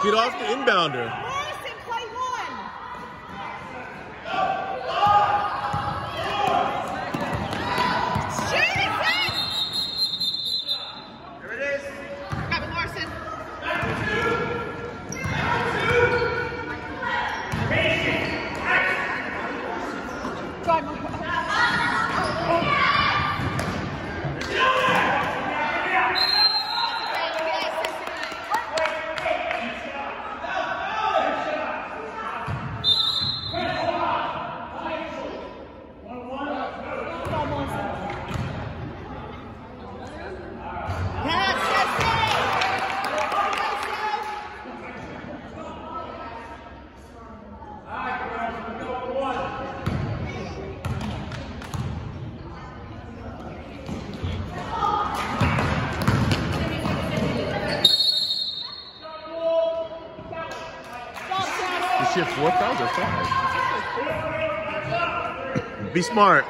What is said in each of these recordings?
Get off the inbounder. four or five? Be smart.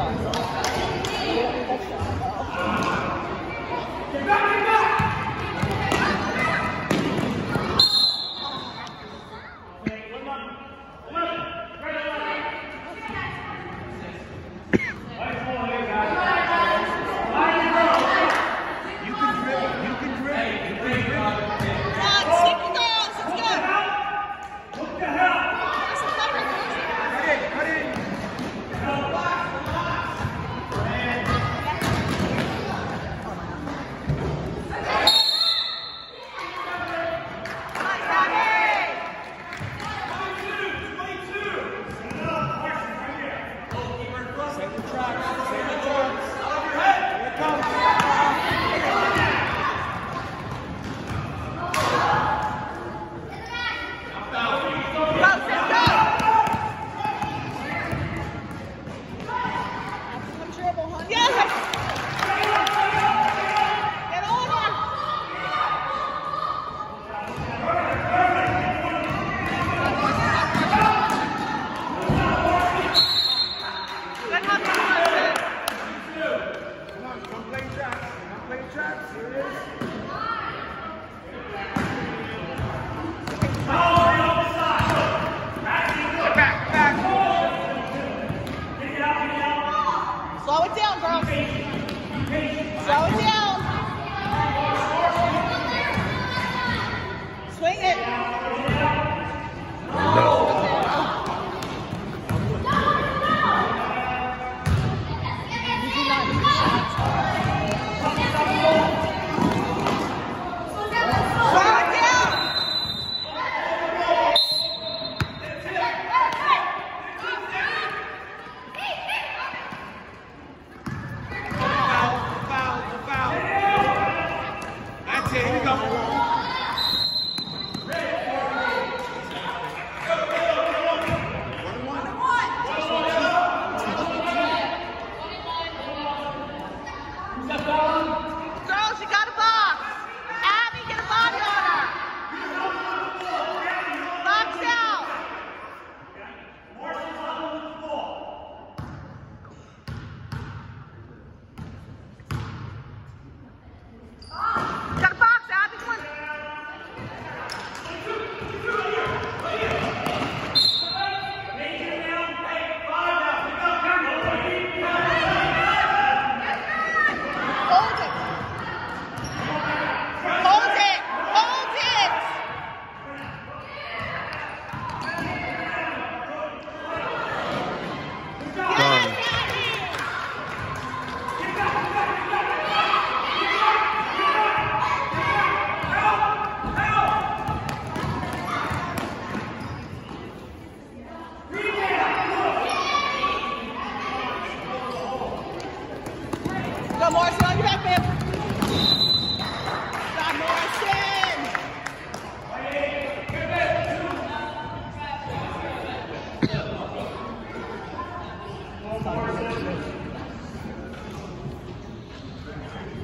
Get back, get!